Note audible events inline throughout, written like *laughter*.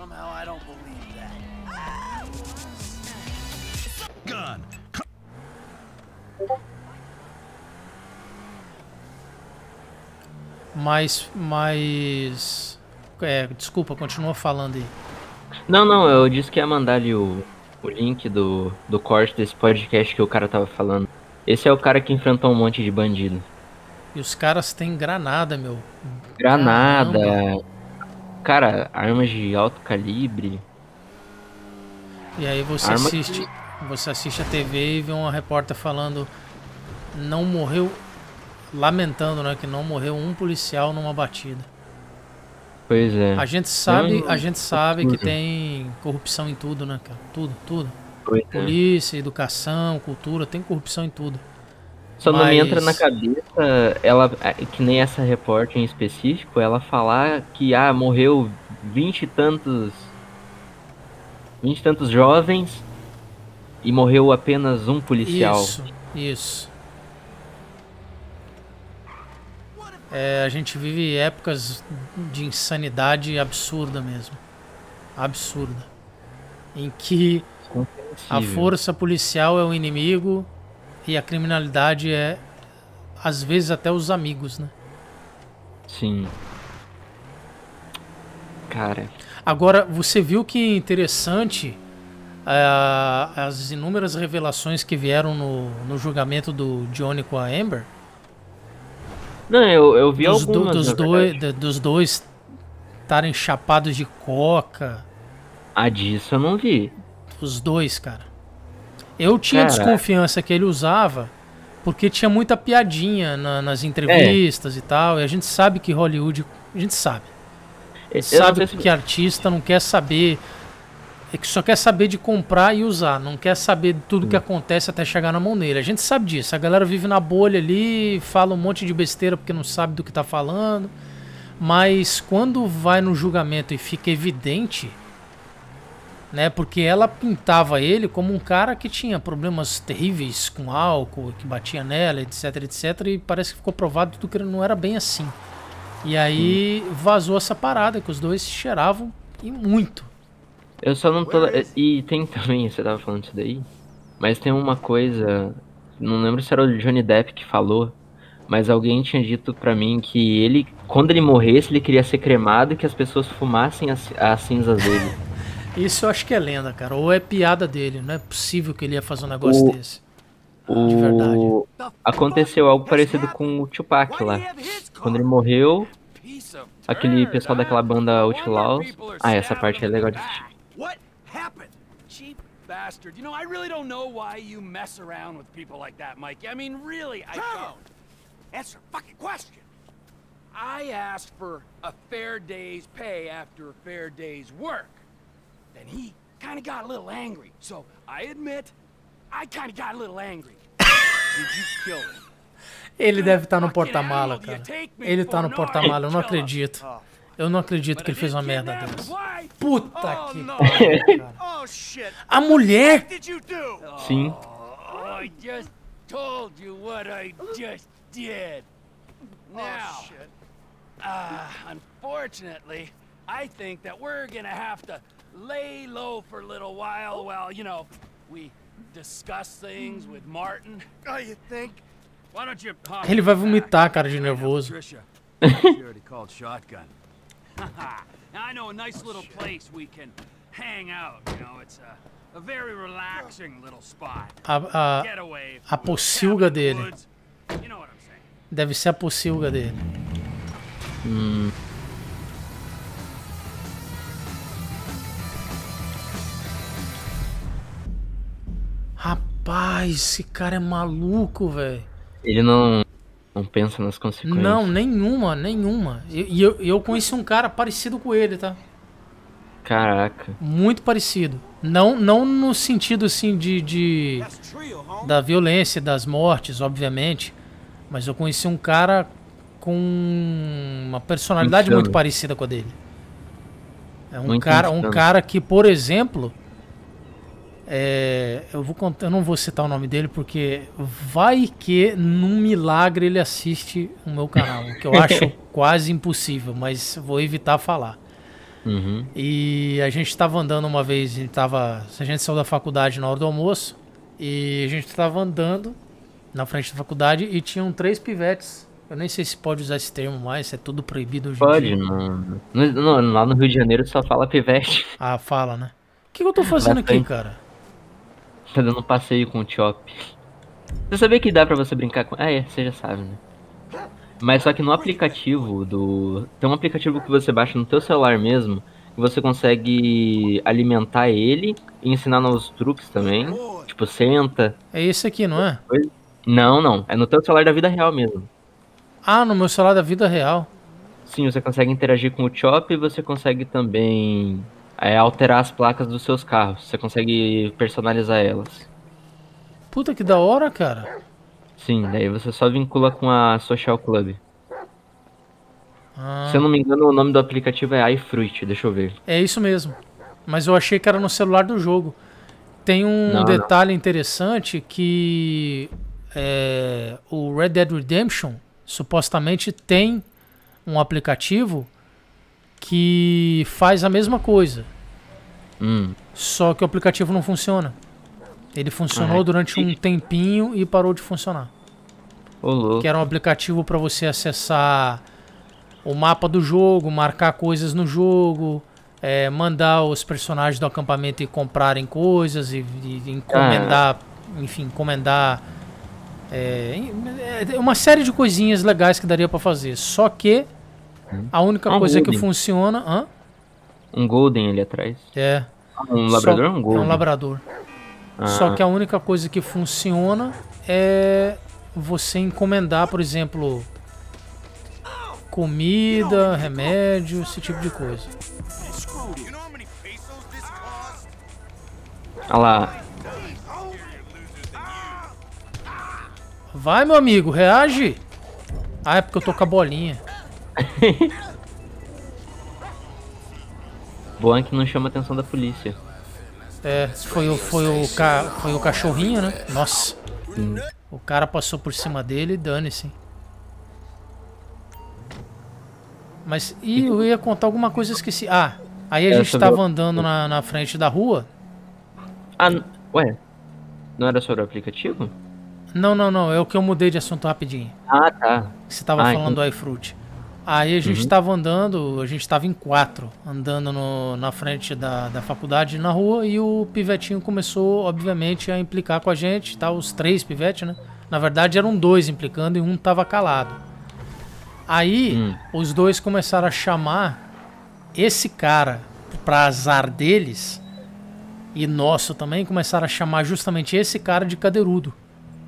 Somehow I don't believe that. Gun. Mas. Mas. É, desculpa, continua falando aí. Não, não, eu disse que ia mandar ali o, o link do, do corte desse podcast que o cara tava falando. Esse é o cara que enfrentou um monte de bandido. E os caras têm granada, meu. Granada. Caramba. Cara, armas de alto calibre. E aí você Arma assiste. Você assiste a TV e vê uma repórter falando. Não morreu. Lamentando, né? Que não morreu um policial numa batida. Pois é. A gente sabe, Não, a gente sabe que tem corrupção em tudo, né, cara? Tudo, tudo. Pois é. Polícia, educação, cultura, tem corrupção em tudo. Só não me Mas- entra na cabeça ela, é, que nem essa repórter em específico, ela falar que ah, morreu vinte e tantos. Vinte e tantos jovens e morreu apenas um policial. Isso, isso. É, a gente vive épocas de insanidade absurda mesmo. Absurda. Em que a força policial é o inimigo e a criminalidade é, às vezes, até os amigos, né? Sim. Cara, Agora, você viu que interessante ah, as inúmeras revelações que vieram no, no julgamento do Johnny com a Amber? não, eu, eu vi dos, do- algumas. dos, na dois, de- dos dois estarem chapados de coca. A disso eu não vi. Os dois, cara. Eu tinha Caraca. desconfiança que ele usava porque tinha muita piadinha na- nas entrevistas e tal. E a gente sabe que Hollywood. A gente sabe. Eu não sabe sei se- que artista não quer saber. É que só quer saber de comprar e usar. Não quer saber de tudo que acontece até chegar na mão dele. A gente sabe disso. A galera vive na bolha ali, fala um monte de besteira porque não sabe do que tá falando. Mas quando vai no julgamento e fica evidente, né? Porque ela pintava ele como um cara que tinha problemas terríveis com álcool, que batia nela, etc, etc. E parece que ficou provado tudo que ele não era bem assim. E aí vazou essa parada que os dois se cheiravam e muito. Eu só não tô. E tem também, você tava falando isso daí. Mas tem uma coisa. Não lembro se era o Johnny Depp que falou. Mas alguém tinha dito pra mim que ele, quando ele morresse, ele queria ser cremado e que as pessoas fumassem as, as cinzas dele. *laughs* Isso eu acho que é lenda, cara. Ou é piada dele. Não é possível que ele ia fazer um negócio O- desse. De verdade. O... Aconteceu algo parecido com o Tupac lá. Quando ele morreu, aquele pessoal daquela banda Outlaws. Ah, essa parte é legal de assistir. Bastard. You know, I really don't know why you mess around with people like that, Mike. I mean, really, I don't. Answer a fucking question. I asked for a fair day's pay after a fair day's work. Then he kind of got a little angry. So I admit, I kind of got a little angry. Did you kill him? Ele deve estar no Fucking porta-mala, cara. Ele tá no No, I porta-mala, eu não acredito. Eu não acredito que ele fez did uma merda dessa. wife. Puta Oh, que no. pariu, cara. Oh shit. A mulher! Sim. Oh, I just told you what I just did. Now, uh, unfortunately, I think that we're gonna have to lay low for a little while while, you know, we discuss things with Martin. Oh, you think? Why don't you Ele vai vomitar, cara, de nervoso. Patricia, *laughs* she already called shotgun. *laughs* now I know a nice little place we can hang out. You know, it's a, a very relaxing little spot. A, a- Getaway. a pocilga dele. woods. You know what I'm saying? deve ser a pocilga dele. Hum, Rapaz, esse cara é maluco, velho. ele não, não pensa nas consequências. Não, nenhuma, nenhuma. E e eu, eu conheci um cara parecido com ele, tá? Caraca. Muito parecido. Não, não no sentido assim de, de da violência, das mortes, obviamente, mas eu conheci um cara com uma personalidade Insano. muito parecida com a dele. É um Muito cara, um cara que, por exemplo, é, eu vou eu não vou citar o nome dele porque vai que num milagre ele assiste o meu canal, o que eu acho *laughs* quase impossível, mas vou evitar falar. Uhum. E a gente tava andando uma vez, a gente, tava, a gente saiu da faculdade na hora do almoço. E a gente tava andando na frente da faculdade e tinham três pivetes. Eu nem sei se pode usar esse termo mais, é tudo proibido hoje Pode, em dia. no- Lá no Rio de Janeiro só fala pivete. Ah, fala, né? O que, que eu tô fazendo aqui, Bastante. cara? Tá dando um passeio com o Chop. Você sabia que dá pra você brincar com. Ah, é, você já sabe, né? Mas só que no aplicativo do. Tem um aplicativo que você baixa no teu celular mesmo. Que você consegue alimentar ele e ensinar novos truques também. Tipo, senta. É esse aqui, não é? Não, não. É no teu celular da vida real mesmo. Ah, no meu celular da vida real. Sim, você consegue interagir com o Chop e você consegue também é, alterar as placas dos seus carros. Você consegue personalizar elas. Puta que da hora, cara. Sim, daí você só vincula com a Social Club. Ah, Se eu não me engano, o nome do aplicativo é iFruit, deixa eu ver. é isso mesmo. Mas eu achei que era no celular do jogo. Tem um Não, não. detalhe interessante que é, o Red Dead Redemption supostamente tem um aplicativo que faz a mesma coisa. Hum, Só que o aplicativo não funciona. Ele funcionou Ah, durante um tempinho e parou de funcionar. louco. Que era um aplicativo para você acessar o mapa do jogo, marcar coisas no jogo, é, mandar os personagens do acampamento e comprarem coisas e, e encomendar, enfim, encomendar é, é, uma série de coisinhas legais que daria para fazer. Só que a única Ah, um coisa que Golden. funciona, hã? Um Golden ali atrás. é Um só- labrador ou um é Golden? um labrador. Ah, Só que a única coisa que funciona é você encomendar, por exemplo, comida, remédio, esse tipo de coisa. Olha lá. Vai, meu amigo, reage! Ah, é porque eu tô com a bolinha. *laughs* Bom é que não chama a atenção da polícia. É, foi o, foi o, ca, foi o cachorrinho, né? Nossa. O cara passou por cima dele e dane-se. Mas, e eu ia contar alguma coisa esqueci. Ah, aí a gente sobre tava o- andando na, na frente da rua. Ah, ué. Não era sobre o aplicativo? Não, não, não, é o que eu mudei de assunto rapidinho. Ah, tá. Você tava Ah, falando do iFruit. Aí a gente tava andando, a gente tava em quatro, andando no- na frente da, da faculdade na rua e o pivetinho começou, obviamente, a implicar com a gente, tá? Os três pivetes, né? Na verdade eram dois implicando e um tava calado. Aí Hum. os dois começaram a chamar esse cara pra azar deles e nosso também, começaram a chamar justamente esse cara de cadeirudo.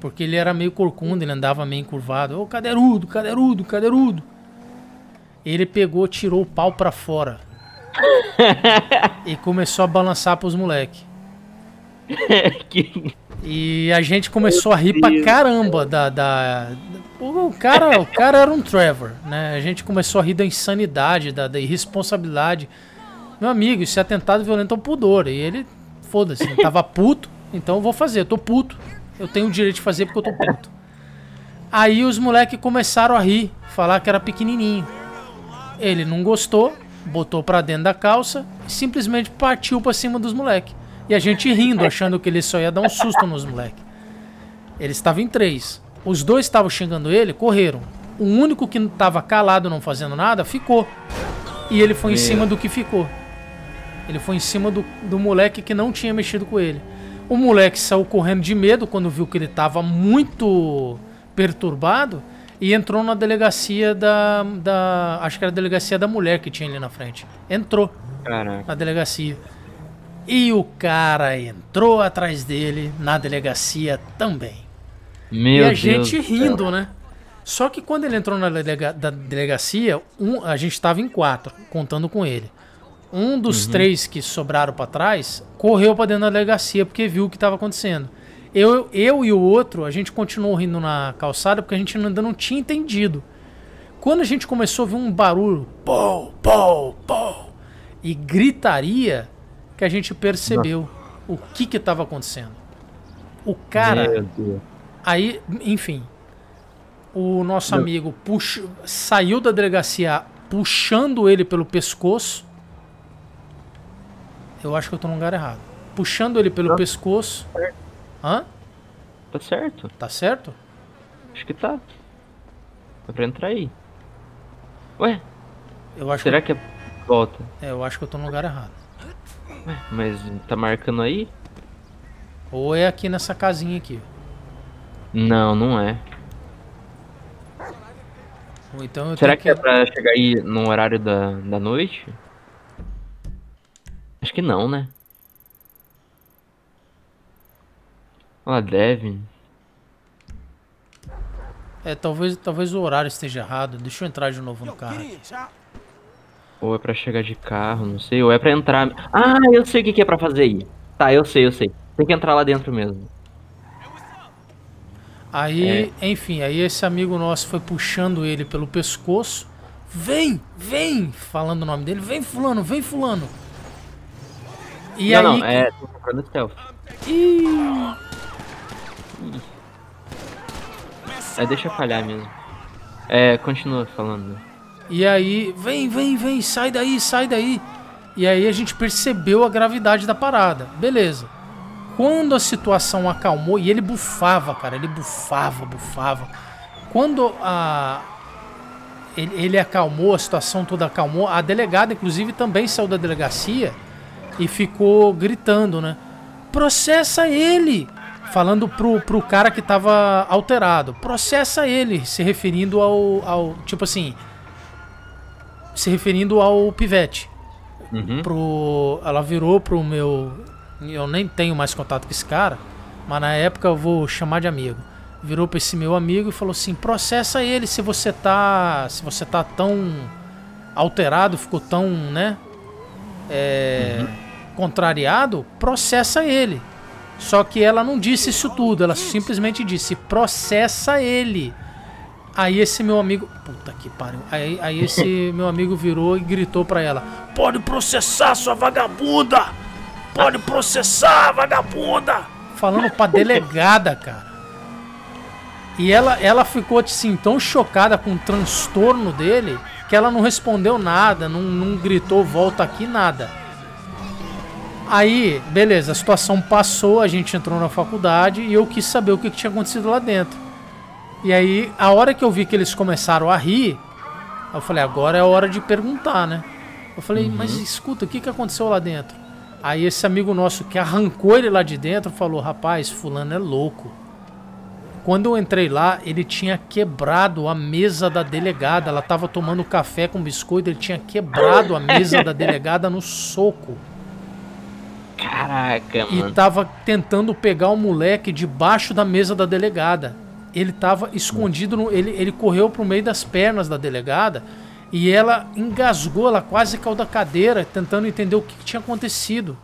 Porque ele era meio corcunda, ele andava meio encurvado. Ô, cadeirudo, cadeirudo, cadeirudo. Ele pegou, tirou o pau pra fora. *laughs* e começou a balançar pros moleque. *laughs* que... E a gente começou a rir pra caramba da. da o, cara, o cara era um Trevor, né? A gente começou a rir da insanidade, da, da irresponsabilidade. Meu amigo, isso é atentado violento ao pudor. E ele, foda-se, tava puto, então eu vou fazer, eu tô puto. Eu tenho o direito de fazer porque eu tô puto. Aí os moleques começaram a rir, falar que era pequenininho. Ele não gostou, botou pra dentro da calça e simplesmente partiu pra cima dos moleques. E a gente rindo, achando que ele só ia dar um susto nos moleques. Ele estava em três. Os dois estavam xingando ele, correram. O único que estava calado, não fazendo nada, ficou. E ele foi em Meu. cima do que ficou. Ele foi em cima do, do moleque que não tinha mexido com ele. O moleque saiu correndo de medo quando viu que ele estava muito perturbado e entrou na delegacia da, da. Acho que era a delegacia da mulher que tinha ali na frente. Entrou Caraca. na delegacia. E o cara entrou atrás dele na delegacia também. Meu e a Deus gente rindo, né? Só que quando ele entrou na delega- da delegacia, um, a gente estava em quatro, contando com ele. Um dos Uhum. três que sobraram pra trás correu pra dentro da delegacia porque viu o que estava acontecendo. Eu, eu e o outro, a gente continuou rindo na calçada porque a gente ainda não tinha entendido. Quando a gente começou a ouvir um barulho, pô, pô, pô, e gritaria, que a gente percebeu o que que estava acontecendo. O cara. Aí, enfim, o nosso Não. amigo puxa, saiu da delegacia puxando ele pelo pescoço Eu acho que eu tô no lugar errado. Puxando ele pelo Tá pescoço. Hã? Tá certo. Tá certo? Acho que tá. Dá pra entrar aí. Ué, Eu acho será que, que é volta? é, eu acho que eu tô no lugar errado. Ué, mas tá marcando aí? Ou é aqui nessa casinha aqui. Não, não é. Ou então Será tenho que é pra chegar aí no horário da, da noite? Acho que não, né? Lá, Devin. É, talvez, talvez o horário esteja errado. Deixa eu entrar de novo no carro. Ou é pra chegar de carro, não sei. Ou é pra entrar. Ah, eu sei o que, que é pra fazer aí. Tá, eu sei, eu sei. Tem que entrar lá dentro mesmo. Aí, enfim, aí esse amigo nosso foi puxando ele pelo pescoço. Vem, vem, falando o nome dele. Vem fulano, vem fulano. E não, aí, não, é. Tô comprando stealth. Ih, É, deixa eu falhar mesmo. É, continua falando. e aí, vem, vem, vem, sai daí, sai daí. E aí a gente percebeu a gravidade da parada. Beleza. Quando a situação acalmou, e ele bufava, cara, ele bufava, bufava. Quando a ele, ele acalmou, a situação toda acalmou, a delegada, inclusive, também saiu da delegacia e ficou gritando, né? Processa ele! Falando pro, pro cara que tava alterado. Processa ele, se referindo ao, ao. Tipo assim. Se referindo ao pivete Uhum. pro. Ela virou pro meu. Eu nem tenho mais contato com esse cara, mas na época eu vou chamar de amigo. Virou pra esse meu amigo e falou assim: processa ele se você tá. Se você tá tão alterado, ficou tão, né? É, Contrariado, processa ele. Só que ela não disse isso tudo, ela simplesmente disse: processa ele. Aí esse meu amigo. Puta que pariu. Aí, aí esse *laughs* meu amigo virou e gritou pra ela: Pode processar, sua vagabunda! Pode processar, vagabunda! Falando pra *laughs* delegada, cara. E ela, ela ficou assim, tão chocada com o transtorno dele que ela não respondeu nada, não, não gritou volta aqui, nada. Aí, beleza, a situação passou, a gente entrou na faculdade e eu quis saber o que, que tinha acontecido lá dentro. E aí, a hora que eu vi que eles começaram a rir, eu falei, agora é a hora de perguntar, né? Eu falei, mas escuta, o que, que aconteceu lá dentro? Aí esse amigo nosso que arrancou ele lá de dentro falou, rapaz, fulano é louco. Quando eu entrei lá, ele tinha quebrado a mesa da delegada. Ela tava tomando café com biscoito, ele tinha quebrado a mesa da *laughs* delegada no soco. Caraca, E mano. tava tentando pegar o moleque debaixo da mesa da delegada. Ele tava escondido, no, ele, ele correu pro meio das pernas da delegada e ela engasgou, ela quase caiu da cadeira, tentando entender o que, que tinha acontecido.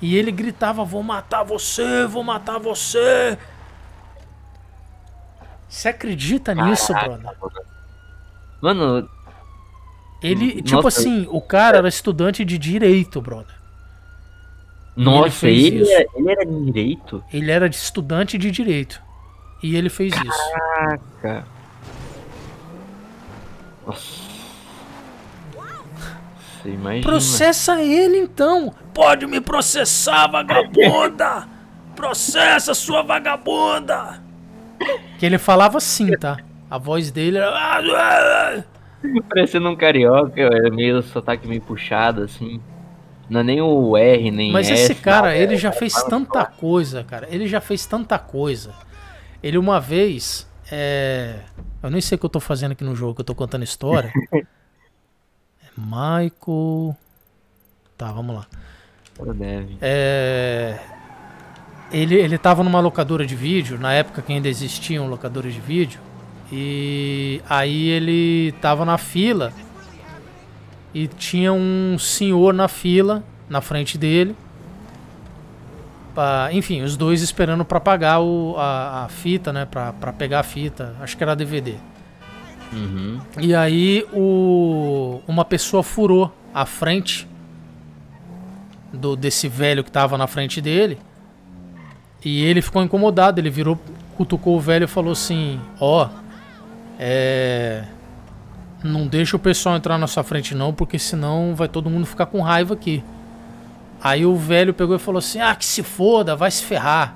E ele gritava: Vou matar você, vou matar você. Você acredita nisso, brother? Mano, Ele, Nossa, tipo assim, o cara era estudante de direito, brother. Nossa, fez ele, isso. é- ele era direito? Ele era de estudante de direito. E ele fez isso. Caraca. Nossa. Você imagina. Processa ele então. Pode me processar, vagabunda. Processa, sua vagabunda. Que ele falava assim, tá? A voz dele era. Parecendo um carioca, meio sotaque meio puxado, assim. Não é nem o R, nem Mas S, esse cara, ele já fez tanta coisa, cara. Ele já fez tanta coisa. Ele uma vez. É... Eu nem sei o que eu tô fazendo aqui no jogo, que eu tô contando história. *laughs* É Michael. Tá, vamos lá. É, Ele, ele tava numa locadora de vídeo, na época que ainda existiam locadoras de vídeo. E aí ele tava na fila e tinha um senhor na fila, na frente dele. Pra- enfim, os dois esperando pra pagar o, a, a fita, né? Pra, pra pegar a fita. Acho que era DVD. Uhum. E aí o, uma pessoa furou a frente do desse velho que tava na frente dele. E ele ficou incomodado, ele virou, cutucou o velho e falou assim: "Ó, é não deixa o pessoal entrar na sua frente não, porque senão vai todo mundo ficar com raiva aqui". Aí o velho pegou e falou assim: Ah, que se foda, vai se ferrar.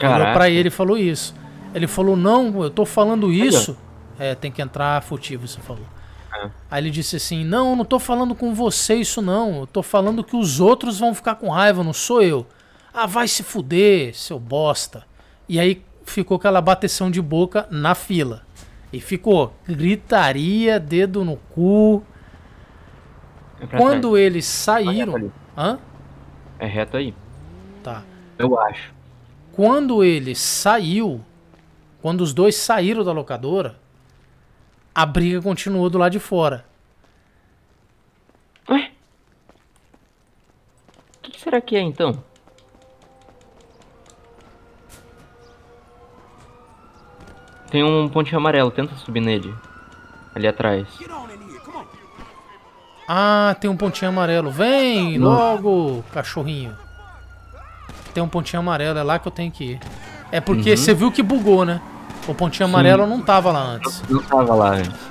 Olhou Caraca. pra ele e falou isso. Ele falou: Não, eu tô falando isso. É, tem que entrar furtivo, você falou. Ah. Aí ele disse assim: Não, não tô falando com você isso não. Eu tô falando que os outros vão ficar com raiva, não sou eu. Ah, vai se fuder, seu bosta. E aí ficou aquela bateção de boca na fila. E ficou gritaria, dedo no cu. É Quando trás. eles saíram. Hã? É reto aí. Tá. Eu acho. Quando ele saiu, quando os dois saíram da locadora, a briga continuou do lado de fora. Ué? O que, que será que é então? Tem um pontinho amarelo, tenta subir nele. Ali atrás. Ah, tem um pontinho amarelo. Vem Não. logo, cachorrinho. Tem um pontinho amarelo, é lá que eu tenho que ir. É porque Uhum. você viu que bugou, né? O pontinho amarelo não tava lá antes. Não tava lá antes.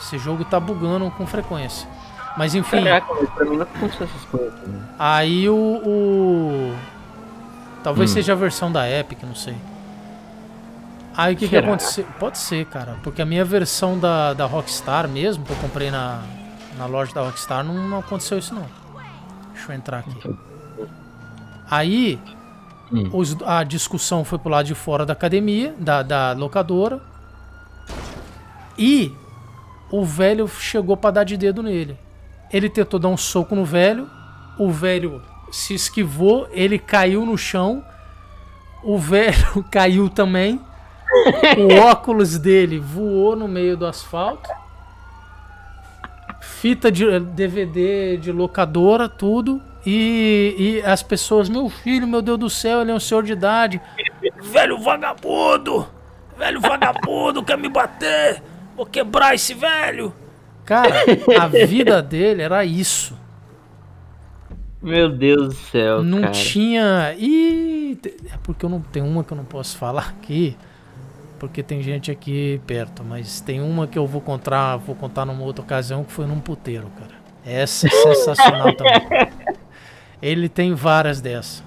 Esse jogo tá bugando com frequência. Mas enfim, Caraca, mas pra mim não aconteceu essas coisas. Né? aí o. o- Talvez Hum. seja a versão da Epic, não sei. Aí o que, que aconteceu? Pode ser, cara. Porque a minha versão da, da Rockstar mesmo, que eu comprei na, na loja da Rockstar, não, não aconteceu isso não. Deixa eu entrar aqui. Aí Hum. os- a discussão foi pro lado de fora da academia, da, da locadora. E o velho chegou pra dar de dedo nele. Ele tentou dar um soco no velho. O velho se esquivou, ele caiu no chão. O *laughs* velho caiu também. O óculos dele voou no meio do asfalto. Fita de DVD de locadora, tudo. E, e as pessoas, meu filho, meu Deus do céu, ele é um senhor de idade. Velho vagabundo! Velho vagabundo, quer me bater! Vou quebrar esse velho! Cara, a vida dele era isso. Meu Deus do céu, Não cara. tinha. Te- é porque eu não tenho uma que eu não posso falar aqui. Porque tem gente aqui perto, mas tem uma que eu vou contar, vou contar numa outra ocasião que foi num puteiro, cara. Essa é sensacional *laughs* também. Ele tem várias dessas.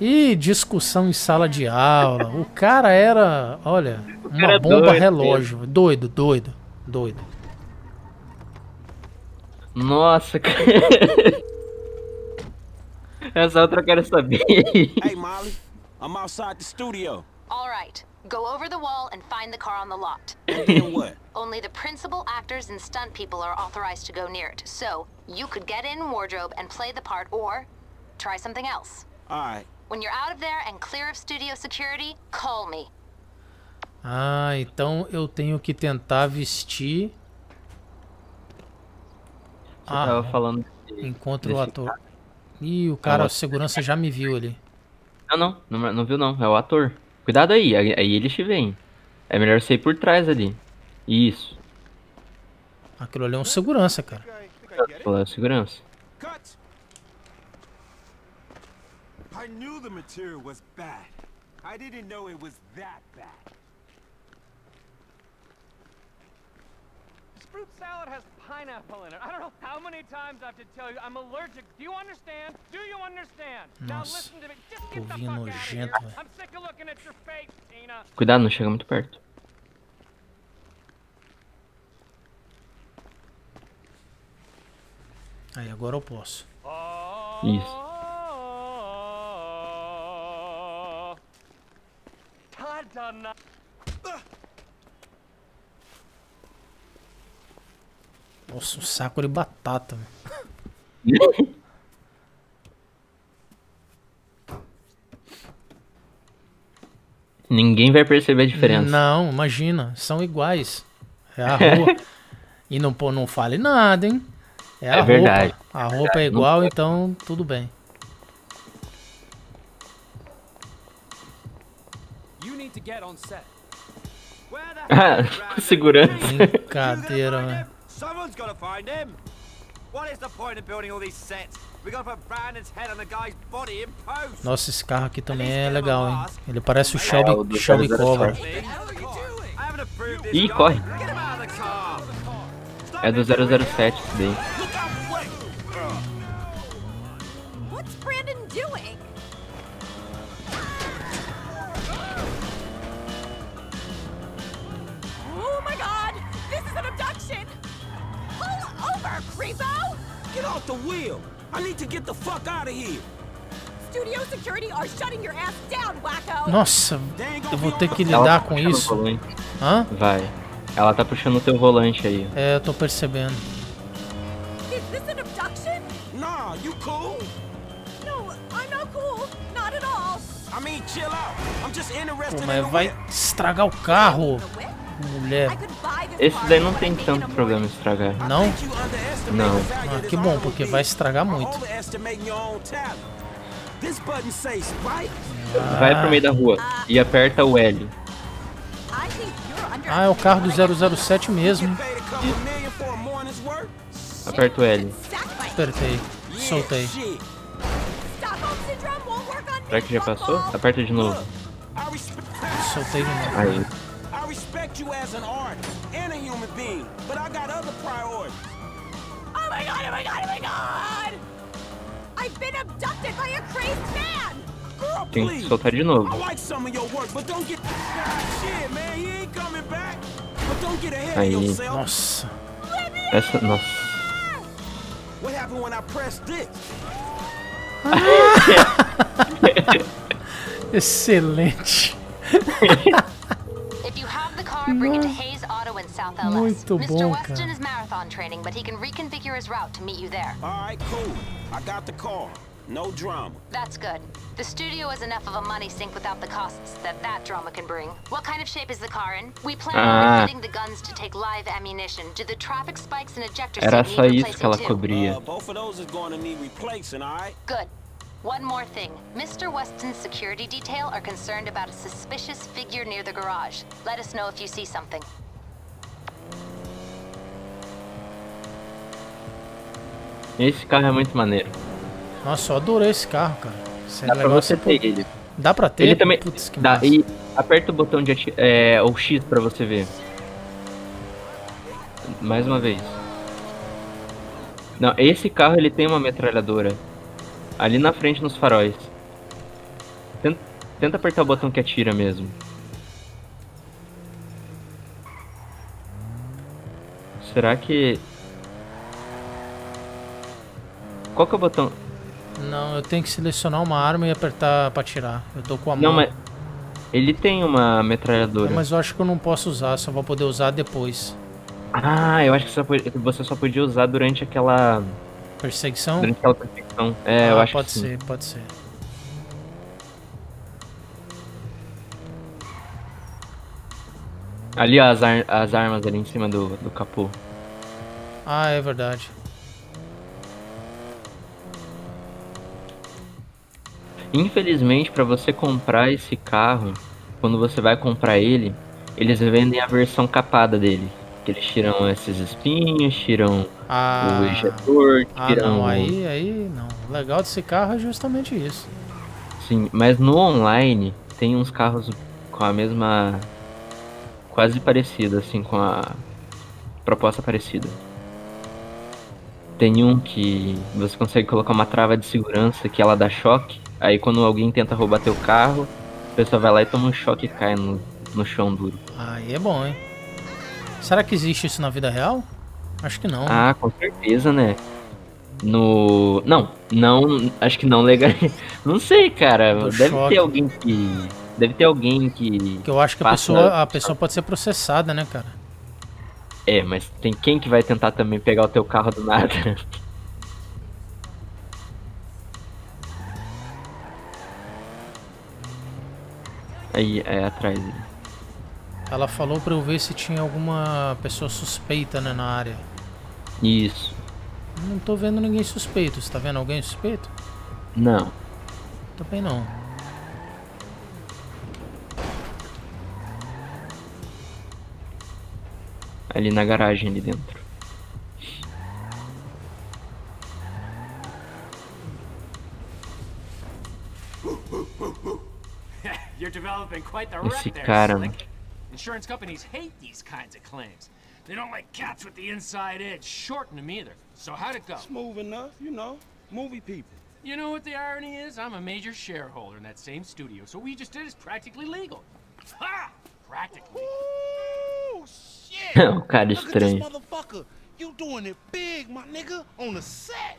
E discussão em sala de aula. O cara era, olha, uma cara é bomba doido relógio. Doido, doido, doido. Nossa, cara. *laughs* Essa outra eu quero saber. Hey, Molly, I'm outside the studio. All right. Go over the wall and find the car on the lot. And then what? *laughs* Only the principal actors and stunt people are authorized to go near it. So, you could get in wardrobe and play the part or try something else. All right. When you're out of there and clear of studio security, call me. Ah, então eu tenho que tentar vestir. Você tava Ah, falando. de- encontro o ator. Ih, o cara, o segurança já me viu ali. Não, não, não, não viu não, é o ator. Cuidado aí, aí eles te veem. É melhor você ir por trás ali. Isso, Aquilo ali é um segurança, cara. pela segurança. Cut! I knew the material was bad. I didn't know it was that bad. This fruit salad has pineapple in it. I don't know how many times I have to tell you I'm allergic. Do you understand? Do you understand? Now listen to me. Just get the fuck out of here. nojento, velho. I'm sick of looking at your face, Tina. Cuidado, não chega muito perto. Aí, agora eu posso. Isso. Oh. Tá danado. Nossa, um saco de batata. *laughs* Ninguém vai perceber a diferença. Não, imagina, são iguais. É a roupa. *laughs* e não, pô, não fale nada, hein? É, a É verdade. roupa. A roupa é Não igual, então tudo bem. Ah, *laughs* segurança. Brincadeira, You Someone's gotta find him. What is the point of building all these sets? We gotta put Brandon's head on the guy's body in post. Nossa, esse carro aqui também é legal, hein? Ele parece o o Shelby, Shelby 007. Cobra. Ih, corre. É do 007 isso daí. Get off the wheel! I need to get the fuck out of here! Studio security are shutting your ass down, wacko! Nossa, eu vou ter que lidar tá com isso. Hã? Vai. Ela tá puxando o teu volante aí. É, eu tô percebendo. Is this an abduction? Nah, you cool? No, I'm not cool. Not at all. I mean, chill out. I'm just interested Pô, mas vai estragar o carro, mulher. Esse daí não tem tanto problema estragar. Não? Não. Ah, que bom, porque vai estragar muito. spike. Vai pro meio da rua e aperta o L. Ah, é o carro do 007 mesmo. Aperta o L. Apertei, soltei. Será que já passou? Aperta de novo. Soltei de novo. Aí. I respect you as an artist and a human being, but I got other priorities. Oh my god, oh my god, oh my god! I've been abducted by a crazed man! Girl, Tem que please. soltar de novo. I like some of your work, but don't get shit, man. He ain't coming back. But don't get ahead Aí. of yourself. Nossa. Essa. Nossa. What happened when I pressed this? *laughs* Excelente. *laughs* If you have the car, bring it to Hayes Auto in South LS. Muito Mr. bom, Weston cara. is marathon training, but he can reconfigure his route to meet you there. All right, cool. I got the car. No drama. That's good. The studio is enough of a money sink without the costs that that drama can bring. What kind of shape is the car in? We plan on Ah. refitting the guns to take live ammunition. Do the traffic spikes and ejector Era seat só need isso que ela replacing too? Uh, both of those is going to need replacing, all right? Good. One more thing. Mr. Weston's security detail are concerned about a suspicious figure near the garage. Let us know if you see something. Esse carro é muito maneiro. Nossa, eu adorei esse carro, cara. Esse Dá pra negócio você é ter po- ele. Dá pra ter? Ele também. Putz, que Dá, massa. e aperta o botão de ati é, o X pra você ver. Mais uma vez. Não, esse carro ele tem uma metralhadora. Ali na frente nos faróis. Tenta, tenta apertar o botão que atira mesmo. Será que. Qual que é o botão? Não, eu tenho que selecionar uma arma e apertar pra atirar. Eu tô com a Não, mão. mas. Ele tem uma metralhadora. Mas eu acho que eu não posso usar, só vou poder usar depois. Ah, eu acho que você só podia usar durante aquela. Perseguição? Durante aquela perfeição. É, eu Ah, acho pode que sim. ser, pode ser. Ali ó, as, ar- as armas ali em cima do, do capô. Ah, é verdade. Infelizmente, pra você comprar esse carro, quando você vai comprar ele, eles vendem a versão capada dele. Que eles tiram esses espinhos, tiram Ah, o ejetor, ah não, o- aí, aí não. O legal desse carro é justamente isso. Sim, mas no online tem uns carros com a mesma. quase parecida, assim, com a proposta parecida. Tem um que você consegue colocar uma trava de segurança que ela dá choque, aí quando alguém tenta roubar teu carro, a pessoa vai lá e toma um choque e cai no, no chão duro. Aí é bom, hein? Será que existe isso na vida real? Acho que não. Ah, com certeza, né? No. Não, não. Acho que não legal. *laughs* Não sei, cara. Do Deve choque. ter alguém que. Deve ter alguém que. Porque eu acho que a pessoa, a pessoa pode ser processada, né, cara? É, mas tem quem que vai tentar também pegar o teu carro do nada? *laughs* Aí, é atrás. Ela falou pra eu ver se tinha alguma pessoa suspeita, né, na área. Isso. Não tô vendo ninguém suspeito. Você tá vendo alguém suspeito? Não. Também não. Ali na garagem ali dentro. *laughs* You're developing quite the Esse cara, mano. Insurance companies hate these kinds of claims. They don't like cats with the inside edge. Shorten them either. So how'd it go? Smooth enough, you know. Movie people. You know what the irony is? I'm a major shareholder in that same studio, so what we just did is practically legal. Ha! Practically. Ooh, shit. *laughs* o cara Look at this estranho. motherfucker. You doing it big, my nigga, on the set.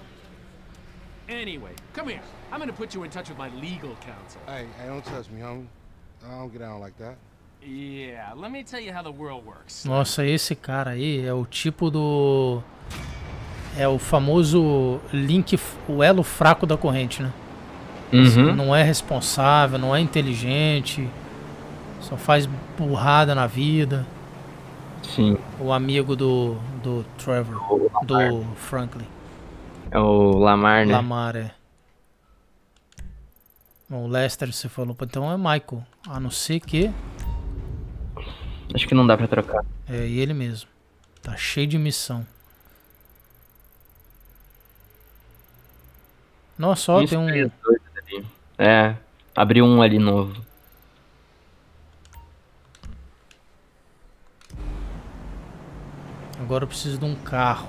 Anyway, come here. I'm gonna put you in touch with my legal counsel. Hey, hey, don't touch me, homie. I don't get down like that. Yeah, let me tell you how the world works. Nossa, esse cara aí é o tipo do. É o famoso link, o elo fraco da corrente, né? Uhum. Não é responsável, não é inteligente, só faz burrada na vida. Sim. O amigo do, do Trevor, do Franklin. É o Lamar, né? Lamar, é. Bom, o Lester você falou, então é Michael. A não ser que Acho que não dá pra trocar. é ele mesmo. Tá cheio de missão. Nossa, ó, Isso, tem um. ali. É, abriu um ali novo. Agora eu preciso de um carro.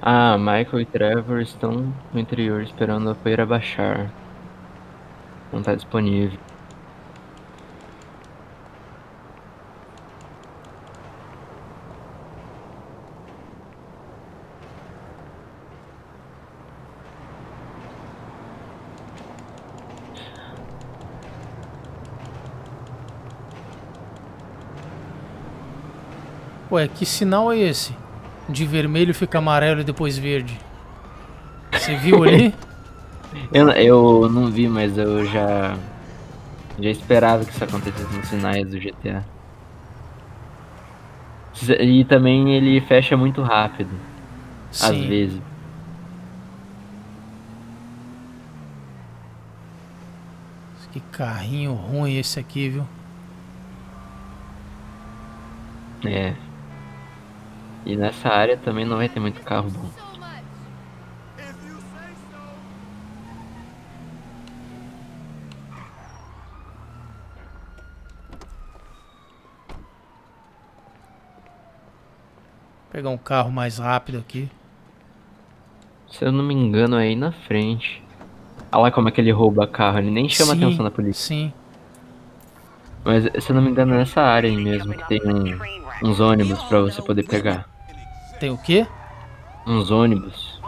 Ah, Michael e Trevor estão no interior esperando a poeira baixar. Não tá disponível. Ué, que sinal é esse? De vermelho fica amarelo e depois verde. Você viu ali? *laughs* Eu, eu não vi, mas eu já. Já esperava que isso acontecesse nos sinais do GTA. E também ele fecha muito rápido. Às Sim. vezes. Que carrinho ruim esse aqui, viu? É. E nessa área também não vai ter muito carro bom. Pegar um carro mais rápido aqui. Se eu não me engano, é aí na frente. Olha lá como é que ele rouba carro, ele nem chama Sim, atenção da polícia. Sim. Mas se eu não me engano, é nessa área aí mesmo que tem um- uns ônibus pra você poder pegar. Tem o quê? Uns ônibus.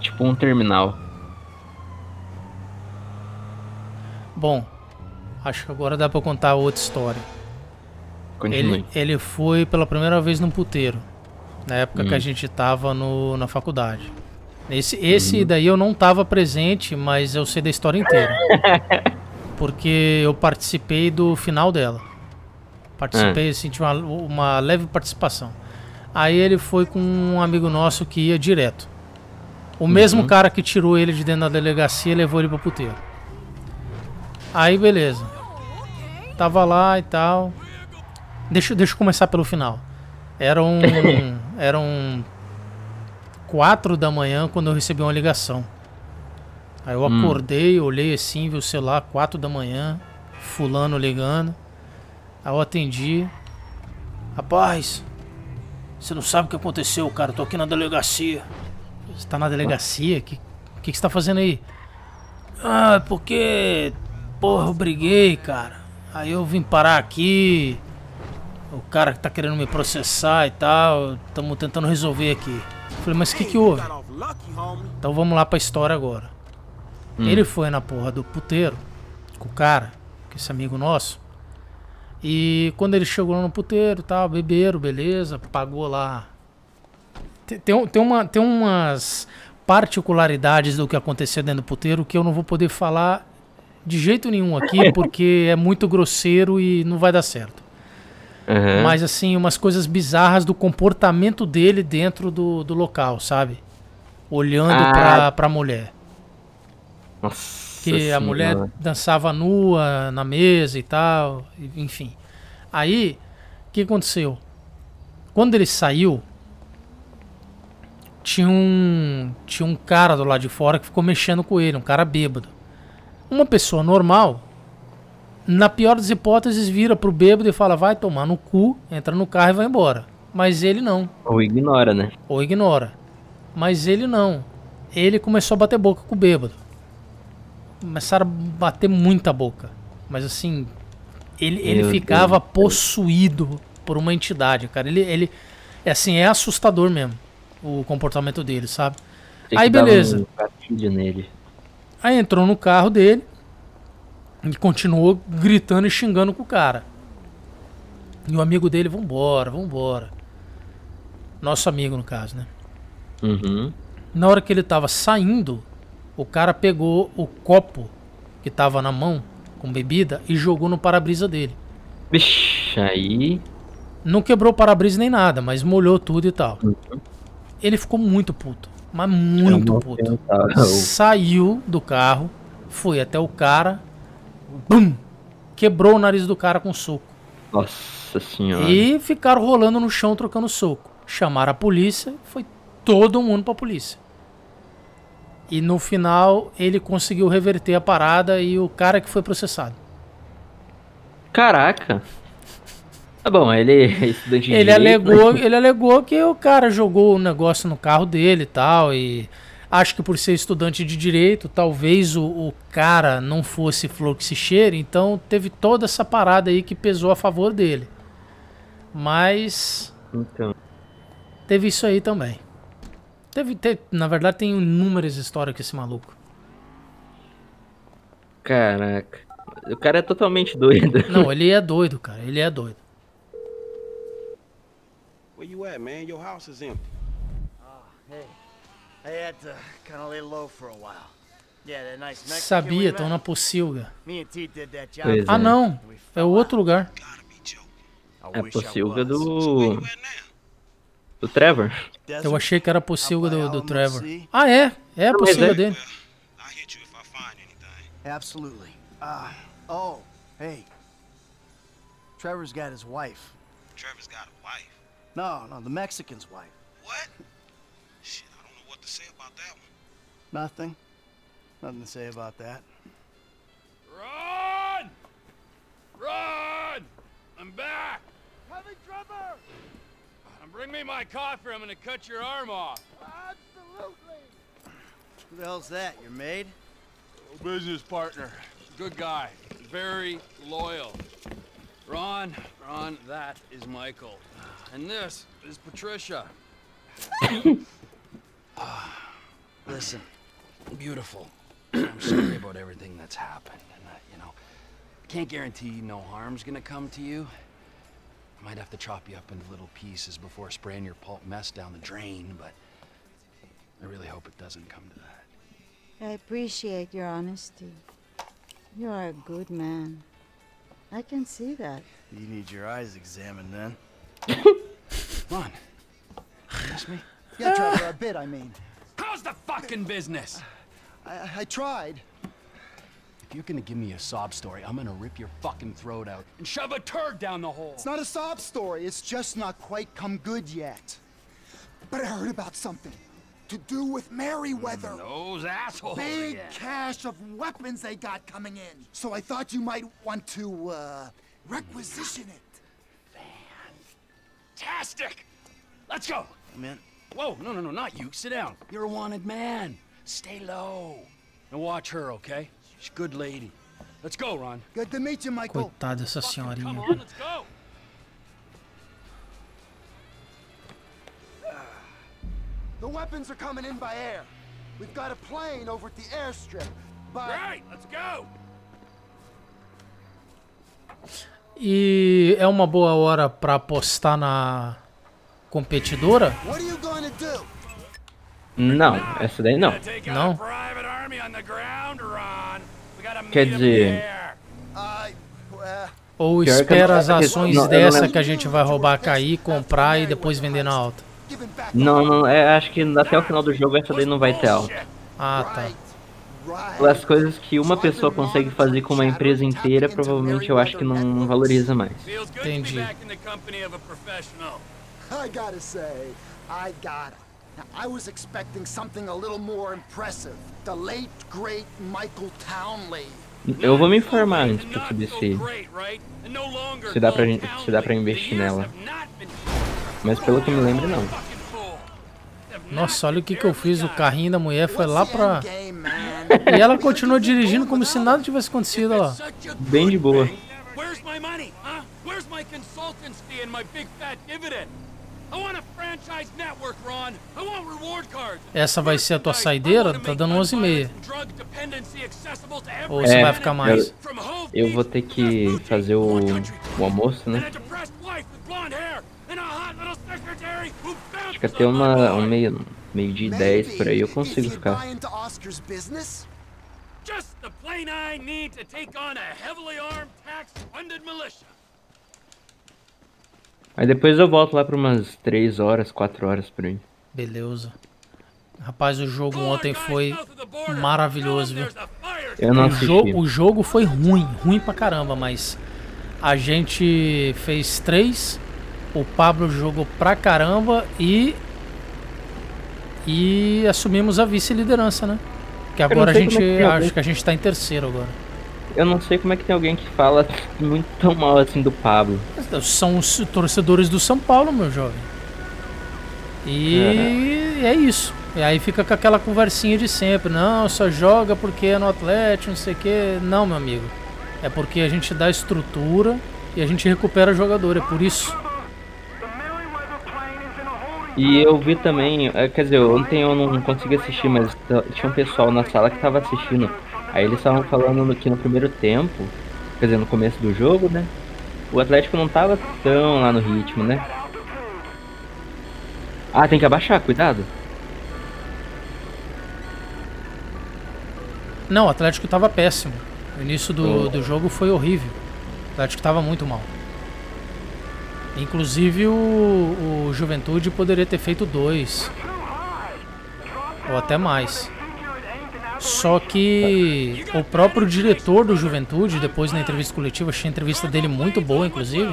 Tipo um terminal. Bom, acho que agora dá pra contar outra história. Continue. Ele, ele foi pela primeira vez num puteiro. Na época que Hum. a gente tava no, na faculdade. Esse, esse daí eu não tava presente, mas eu sei da história inteira. *laughs* Porque eu participei do final dela. Participei, assim, tinha uma, uma leve participação. Aí ele foi com um amigo nosso que ia direto. O mesmo cara que tirou ele de dentro da delegacia levou ele pro puteiro. Aí beleza. Tava lá e tal. Deixa, deixa eu começar pelo final. Eram. *laughs* eram. quatro da manhã quando eu recebi uma ligação. Aí eu Hum. acordei, olhei assim, vi o celular, quatro da manhã, fulano ligando. Aí eu atendi. Rapaz, você não sabe o que aconteceu, cara. Eu tô aqui na delegacia. Você tá na delegacia? O que, que, que você tá fazendo aí? Ah, porque. Porra, eu briguei, cara. Aí eu vim parar aqui. O cara que tá querendo me processar e tal. Tamo tentando resolver aqui. Falei, mas o que que houve? Então vamos lá pra história agora. Ele foi na porra do puteiro com o cara, com esse amigo nosso. E quando ele chegou no puteiro e tal, beberam, beleza, pagou lá. Tem, tem, tem uma, tem umas particularidades do que aconteceu dentro do puteiro que eu não vou poder falar de jeito nenhum aqui, *laughs* porque é muito grosseiro e não vai dar certo. Aham. Mas assim, umas coisas bizarras do comportamento dele dentro do, do local, sabe? Olhando Ah. pra, pra mulher. Nossa Que a mulher senhora. dançava nua na mesa e tal, enfim. Aí, o que aconteceu? Quando ele saiu, tinha um, tinha um cara do lado de fora que ficou mexendo com ele, um cara bêbado. Uma pessoa normal, na pior das hipóteses, vira pro bêbado e fala: vai tomar no cu, entra no carro e vai embora. Mas ele não Ou ignora, né? ou ignora. Mas ele não. Ele começou a bater boca com o bêbado. Começaram a bater muita boca. Mas assim, ele, ele Meu ficava Deus possuído por uma entidade, cara. Ele, ele é assim, é assustador mesmo o comportamento dele, sabe? Tem Aí beleza. Um. Aí entrou no carro dele e continuou gritando e xingando com o cara. E o amigo dele, vambora, vambora. Nosso amigo, no caso, né? Uhum. Na hora que ele tava saindo, o cara pegou o copo que tava na mão com bebida e jogou no para-brisa dele. Vixe, aí. Não quebrou o para-brisa nem nada, mas molhou tudo e tal. Ele ficou muito puto, mas muito puto. Saiu do carro, foi até o cara, bum, quebrou o nariz do cara com soco. Nossa senhora. E ficaram rolando no chão trocando soco. Chamaram a polícia, foi todo mundo pra polícia. E no final ele conseguiu reverter a parada e o cara que foi processado. Caraca. Tá bom, ele é estudante de Ele direito, alegou, ele alegou que o cara jogou o negócio no carro dele e tal. E acho que por ser estudante de direito, talvez o, o cara não fosse flor que se cheire. Então teve toda essa parada aí que pesou a favor dele. Mas Então. Teve isso aí também. Teve, te- na verdade, tem inúmeras histórias com esse maluco. Caraca. O cara é totalmente doido. Não, *laughs* ele é doido, cara. Ele é doido. Where you at, man? Your house is empty. Hey, I had to kind of lay low for a while. Yeah, that nice Sabia, estão na Pocilga. Pois Ah, é. não. É outro lugar. I É I Pocilga do. Do Trevor. Eu achei que era Pocilga do, do Trevor. Sea? Ah, é. É Pocilga é- dele. Absolutely. Uh, oh, hey. Trevor's got his wife. Trevor's got a wife. No, no, the Mexican's wife. What? Shit, I don't know what to say about that one. Nothing. Nothing to say about that. Run! Run! I'm back! Coming, Trevor! Bring me my coffee. I'm gonna cut your arm off. Absolutely! Who the hell's that? Your maid? Business partner. Good guy. Very loyal. Ron, Ron, that is Michael. And this is Patricia. *coughs* Listen, Beautiful. *clears throat* I'm sorry about everything that's happened. And, uh, you know, I can't guarantee no harm's gonna come to you. I might have to chop you up into little pieces before spraying your pulp mess down the drain, but I really hope it doesn't come to that. I appreciate your honesty. You are a good man. I can see that. you need your eyes examined then. *coughs* Ron, you miss me? Yeah, Trevor, a bit, I mean. How's the fucking business? I, I tried. If you're gonna give me a sob story, I'm gonna rip your fucking throat out and shove a turd down the hole. It's not a sob story. It's just not quite come good yet. But I heard about something to do with Merryweather. Those assholes Big again. cache of weapons they got coming in. So I thought you might want to, uh, requisition it. Fantastic! Let's go! I'm in. Whoa, no, no, no, not you. Sit down. You're a wanted man. Stay low. And watch her, okay? She's a good lady. Let's go, Ron. Good to meet you, Michael. Coitada dessa senhorinha. Come on, let's go. The weapons are coming in by air. We've got a plane over at the airstrip, but... Right, let's go. E é uma boa hora pra apostar na competidora? What are you gonna do? Não, essa daí não. Não? Quer dizer- Ou espera as ações não, dessa que a gente vai roubar cair, comprar e depois vender na alta? Não, não, é, acho que até o final do jogo essa daí não vai ter alta. Ah, tá. As coisas que uma pessoa consegue fazer com uma empresa inteira, provavelmente eu acho que não, valoriza mais. Feels good to Entendi. I gotta say, I gotta. Now, I was expecting something a little more impressive. The late, great Michael Townley. Eu vou me informar antes pra saber se, se dá pra, se dá pra investir nela. Mas pelo que eu me lembro, não. Nossa, olha o que que eu fiz. O carrinho da mulher foi lá pra... *laughs* E ela continuou dirigindo como se nada tivesse acontecido lá. A Bem de boa. Where's my money, huh? Where's my consultants fee and my big fat dividend? Essa vai ser a tua saideira? Tá dando 11 e meia. Ou você É, vai ficar mais? Eu vou ter que fazer o, o almoço, né? Acho que até uma, um meio, meio de 10 por aí eu consigo ficar. Just the plane I need to take on a heavily armed tax-funded militia. Aí depois eu volto lá pra umas 3 horas, 4 horas por aí. Beleza. Rapaz, o jogo ontem foi maravilhoso, viu? Eu não O, assisti. jo o jogo foi ruim, ruim pra caramba, mas a gente fez três, o Pablo jogou pra caramba e e assumimos a vice-liderança, né? Que agora a gente é tem acho alguém- que a gente tá em terceiro agora. Eu não sei como é que tem alguém que fala *laughs* muito tão mal assim do Pablo. São os torcedores do São Paulo, meu jovem. E é isso. E aí fica com aquela conversinha de sempre. Não, só joga porque é no Atlético, não sei o que. Não, meu amigo. É porque a gente dá estrutura e a gente recupera jogador. É por isso. E eu vi também, é, quer dizer, ontem eu não consegui assistir, mas tinha um pessoal na sala que tava assistindo. Aí eles estavam falando que no primeiro tempo, quer dizer, no começo do jogo, né? O Atlético não tava tão lá no ritmo, né? Ah, tem que abaixar, cuidado. Não, o Atlético tava péssimo. O início do, do jogo foi horrível. O Atlético tava muito mal. Inclusive o, o Juventude poderia ter feito dois. Ou até mais. Só que o próprio diretor do Juventude, depois na entrevista coletiva, achei a entrevista dele muito boa, inclusive,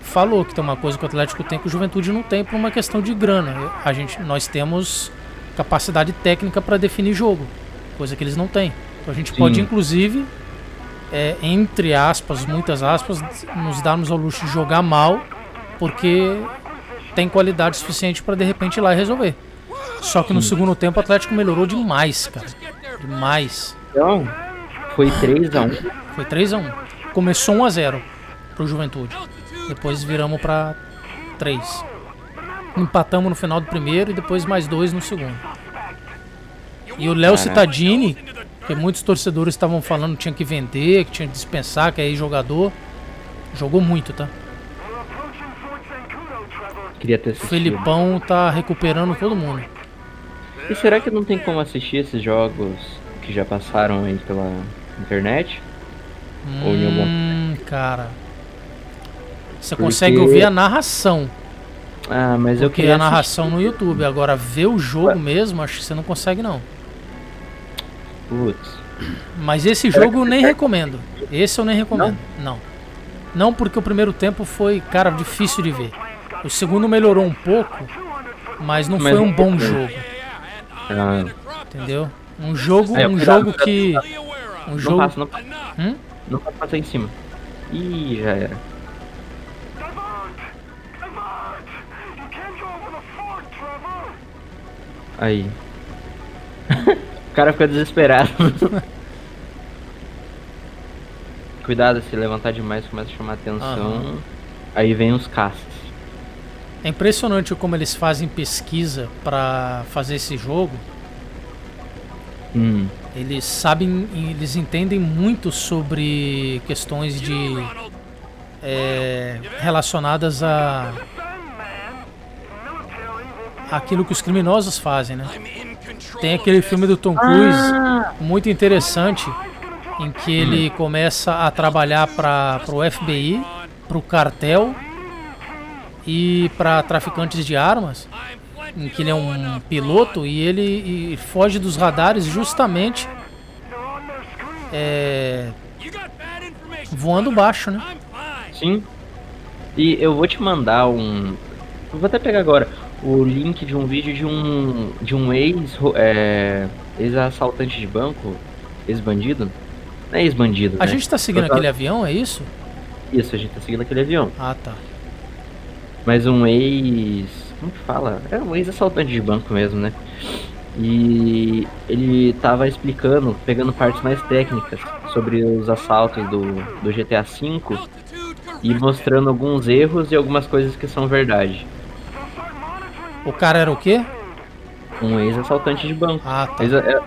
falou que tem uma coisa que o Atlético tem que o Juventude não tem por uma questão de grana. A gente, nós temos capacidade técnica para definir jogo, coisa que eles não têm. Então a gente pode, Sim. inclusive, é, entre aspas, muitas aspas, nos darmos ao luxo de jogar mal, porque tem qualidade suficiente para de repente ir lá e resolver. Só que no segundo tempo o Atlético melhorou demais, cara. Demais. Então, foi 3x1. Foi 3 a 1 Começou 1 a 0 pro Juventude. Depois viramos pra 3. Empatamos no final do primeiro e depois mais dois no segundo. E o Léo Caraca. Cittadini, que muitos torcedores estavam falando que tinha que vender, que tinha que dispensar, que é jogador, jogou muito, tá? Queria ter O. Felipão tá recuperando todo mundo. E será que não tem como assistir esses jogos que já passaram aí pela internet? Ou em algum... Hum, cara. Você Porque- consegue ouvir a narração. Ah, mas eu queria a narração no YouTube. Agora, ver o jogo mesmo, acho que você não consegue, não. assistir. Putz. Mas esse jogo eu nem recomendo. Esse eu nem recomendo. Não. Não, porque o primeiro tempo foi, cara, difícil de ver. O segundo melhorou um pouco, mas não Mas foi um não bom jogo. Ah, Entendeu? Um jogo, Aí, um cuidado, jogo cuidado. que. Um não jogo. passa, não passa. Hum? Não pode passar em cima. Ih, já era. Aí. *laughs* o cara fica desesperado. *laughs* cuidado, se levantar demais começa a chamar atenção. Aí vem os caças. É impressionante como eles fazem pesquisa pra fazer esse jogo. Hum. Eles sabem, eles entendem muito sobre questões de é, relacionadas a aquilo que os criminosos fazem, né? Tem aquele filme do Tom Cruise Ah! muito interessante em que ele começa a trabalhar para o FBI, para o cartel e para traficantes de armas, em que ele é um piloto e ele e foge dos radares justamente é, voando baixo, né? Sim. E eu vou te mandar um. Eu vou até pegar agora o link de um vídeo de um. de um ex. É, ex-assaltante de banco. Ex-bandido. Não é ex-bandido. A né? gente tá seguindo aquele avião, é isso? Isso, a gente tá seguindo aquele avião. Ah, tá. Mas um ex. Como que fala? É um ex-assaltante de banco mesmo, né? E ele tava explicando, pegando partes mais técnicas sobre os assaltos do, do GTA V e mostrando alguns erros e algumas coisas que são verdade. O cara era o quê? Um ex-assaltante de banco. Ah, tá. É-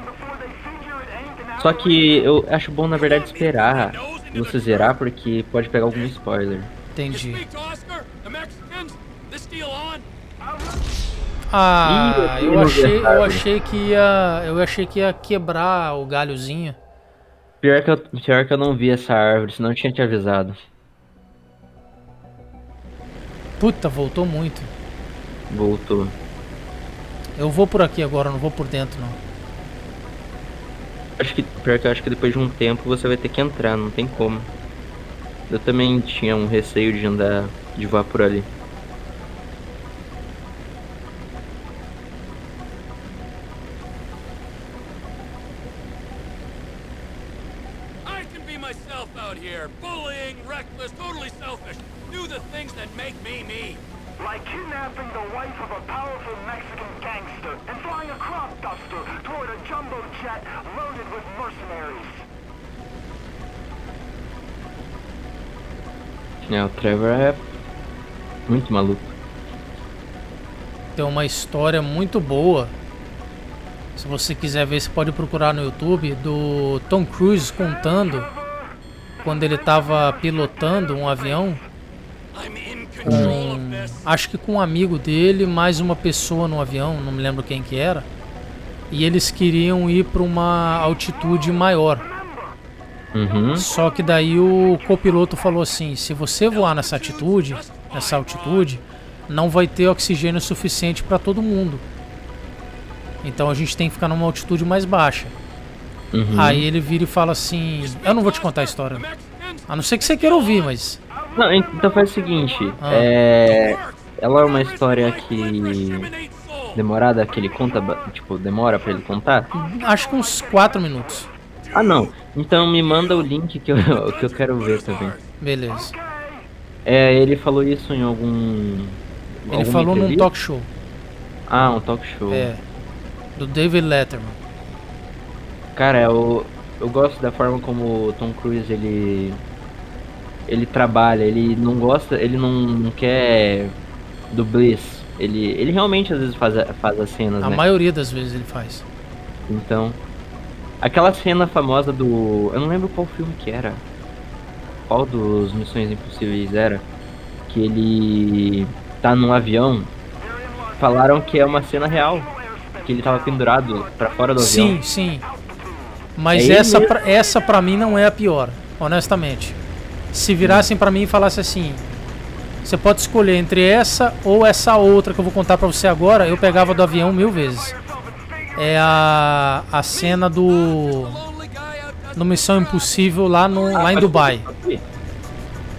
Só que eu acho bom, na verdade, esperar você zerar, porque pode pegar algum spoiler. Entendi. The Mexicans? This deal on? Ah, eu achei, eu achei que ia, eu achei que ia quebrar o galhozinho. Pior que, eu, pior que eu não vi essa árvore, senão eu tinha te avisado. Puta, voltou muito. Voltou. Eu vou por aqui agora, não vou por dentro não. Acho que, pior que eu acho que depois de um tempo você vai ter que entrar, não tem como. Eu também tinha um receio de andar, de voar por ali. É, o Trevor é muito maluco. Tem uma história muito boa. Se você quiser ver, você pode procurar no YouTube do Tom Cruise contando quando ele estava pilotando um avião. Com, acho que com um amigo dele, mais uma pessoa no avião, não me lembro quem que era. E eles queriam ir para uma altitude maior. Uhum. Só que daí o copiloto falou assim: se você voar nessa altitude, nessa altitude, não vai ter oxigênio suficiente para todo mundo. Então a gente tem que ficar numa altitude mais baixa. Uhum. Aí ele vira e fala assim: Eu não vou te contar a história. A não ser que você queira ouvir, mas. Não, então faz o seguinte, Ah. é... Ela é uma história que... Demorada, que ele conta, tipo, demora pra ele contar? Acho que uns 4 minutos. Ah não, então me manda o link que eu, *laughs* que eu quero ver também. Beleza. É, ele falou isso em algum... Ele falou num entrevista? talk show. Ah, um talk show. É. Do David Letterman. Cara, eu, eu gosto da forma como o Tom Cruise ele ele trabalha, ele não gosta, ele não, não quer dublês. Ele, ele realmente às vezes faz, faz as cenas, A né? maioria das vezes ele faz. Então, aquela cena famosa do, eu não lembro qual filme que era. Qual dos Missões Impossíveis era? Que ele tá num avião. Falaram que é uma cena real, que ele tava pendurado pra fora do avião. Sim, sim. Mas É essa, pra, essa pra mim não é a pior, honestamente. Se virassem pra mim e falassem assim: você pode escolher entre essa ou essa outra que eu vou contar pra você agora, eu pegava do avião mil vezes. É a, a cena do. No Missão Impossível lá, no, lá em Dubai.